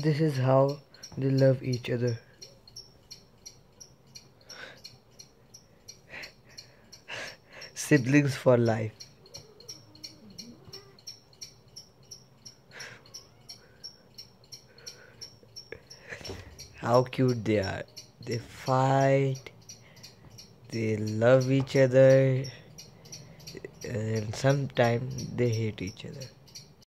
This is how they love each other. Siblings for life. How cute they are. They fight, they love each other, and sometimes they hate each other.